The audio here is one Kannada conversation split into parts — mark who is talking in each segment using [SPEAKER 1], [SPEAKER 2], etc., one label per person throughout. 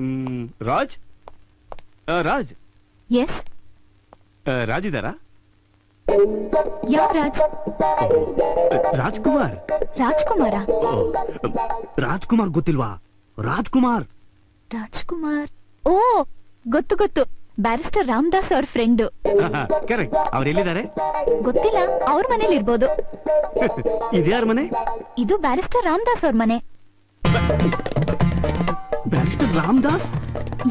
[SPEAKER 1] ಹ್ಮ್, ರಾಜ್? ಆ, ರಾಜ್?
[SPEAKER 2] ಎಸ್.
[SPEAKER 1] ಆ, ರಾಜ್ ಇದ್ದಾರಾ?
[SPEAKER 2] ಯಾವ ರಾಜ್?
[SPEAKER 1] ರಾಜ್ಕುಮಾರ್.
[SPEAKER 2] ರಾಜ್ಕುಮಾರ?
[SPEAKER 1] ಓ, ರಾಜ್ಕುಮಾರ್ ಗೊತ್ತಿಲ್ವಾ? ರಾಜ್ಕುಮಾರ್.
[SPEAKER 2] ರಾಜ್ಕುಮಾರ್? ಓ ಗೊತ್ತು ಗೊತ್ತು. ಬ್ಯಾರಿಸ್ಟರ್ ರಾಮದಾಸ್ ಅವ್ರ ಫ್ರೆಂಡ್.
[SPEAKER 1] ಕರೆಕ್ಟ್. ಅವ್ರು ಎಲ್ಲಿದ್ದಾರೆ?
[SPEAKER 2] ಗೊತ್ತಿಲ್ಲ ಅವ್ರ ಮನೇಲಿ ಇರ್ಬೋದು.
[SPEAKER 1] ಇದ್ಯಾರ ಮನೆ?
[SPEAKER 2] ಇದು ಬ್ಯಾರಿಸ್ಟರ್ ರಾಮದಾಸ್ ಅವ್ರ ಮನೆ.
[SPEAKER 1] ರಾಮದಾಸ್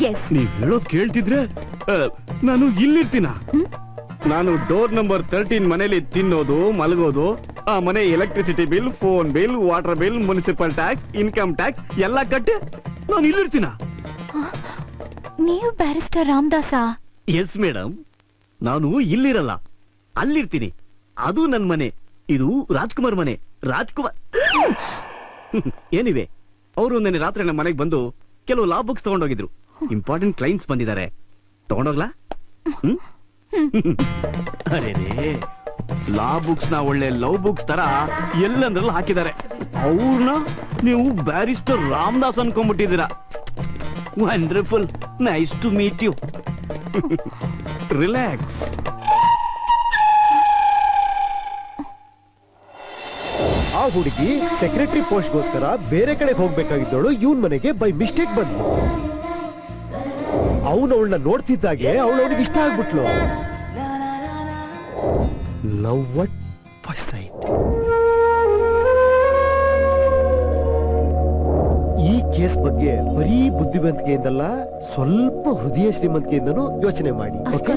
[SPEAKER 2] ಎಸ್
[SPEAKER 1] ನೀವ್ ಹೇಳೋದ್ ಕೇಳ್ತಿದ್ರೆ ಆ, ನಾನು ಇಲ್ಲಿರ್ತೀನ? ನಾನು ಡೋರ್ ನಂಬರ್ ತರ್ಟೀನ್ ಮನೇಲಿ ತಿನ್ನೋದು ಮಲಗೋದು ಆ ಮನೆ electricity bill phone bill water bill municipal tax income tax ಎಲ್ಲ ಕಟ್ಟಿ ನಾನು ಇಲ್ಲಿರ್ತೀನ?
[SPEAKER 2] ನೀವು ಬ್ಯಾರಿಸ್ಟರ್ ರಾಮದಾಸ
[SPEAKER 1] ಎಸ್ ಮೇಡಮ್ ನಾನು ಇಲ್ಲಿರಲ್ಲ. ಅಲ್ಲಿರ್ತೀನಿ. ಅದು ನನ್ ಮನೆ. ಇದು ರಾಜ್ಕುಮಾರ್ ಮನೆ. ರಾಜ್ಕುಮಾರ್ ಏನಿವೆ? ಅವರು ನನ್ನ ರಾತ್ರಿ ನಮ್ಮ ಮನೆಗೆ ಬಂದು ಕೆಲವು ಲಾ ಬುಕ್ಸ್ ತಗೊಂಡೋಗಿದ್ರು. ಇಂಪಾರ್ಟೆಂಟ್ ಕ್ಲೈಂಟ್ಸ್ ಬಂದಿದ್ದಾರೆ. ತಗೊಂಡೋಗ್ಲಾ? ಅರೆ ರೇ ಲಾ ಬುಕ್ಸ್ನ ಒಳ್ಳೆ ಲವ್ ಬುಕ್ಸ್ ತರ ಎಲ್ಲಂದ್ರಲ್ಲಿ ಹಾಕಿದ್ದಾರೆ. ಅವ್ರನ್ನ ನೀವು barrister Ramdas ಅನ್ಕೊಂಡ್ಬಿಟ್ಟಿದ್ದೀರಾ. Wonderful nice to meet you relax
[SPEAKER 3] ಆ ಹುಡುಗಿ ಸೆಕ್ರೆಟರಿ ಪೋಸ್ಟ್ಗೋಸ್ಕರ ಬೇರೆ ಕಡೆ ಹೋಗ್ಬೇಕಾಗಿದ್ದವಳು ಇವನ್ ಮನೆಗೆ ಬೈ ಮಿಸ್ಟೇಕ್ ಬಂದ್ಲು. ಅವನು ಅವಳನ್ನ ನೋಡ್ತಿದ್ದಾಗೆ ಅವಳು ಅವಳಿಗೆ ಇಷ್ಟ ಆಗ್ಬಿಟ್ಲು. ಲವ್ ವಟ್ ಫಸ್ಟ್ ಸೈಟ್ ಈ ಕೇಸ್ ಬಗ್ಗೆ ಬರೀ ಬುದ್ಧಿವಂತಿಕೆಯಿಂದಲ್ಲ ಸ್ವಲ್ಪ ಹೃದಯ ಶ್ರೀಮಂತಿಕೆಯಿಂದನೂ ಯೋಚನೆ ಮಾಡಿ. ಓಕೆ.